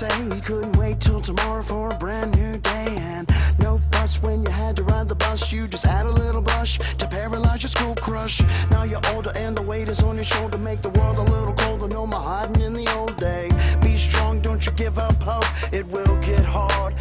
say you couldn't wait till tomorrow for a brand new day. And no fuss when you had to ride the bus. You just add a little blush to paralyze your school crush. Now you're older and the weight is on your shoulder. Make the world a little colder, no more hiding in the old day. Be strong, don't you give up hope, it will get hard.